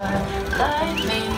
Lightning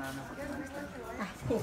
May photo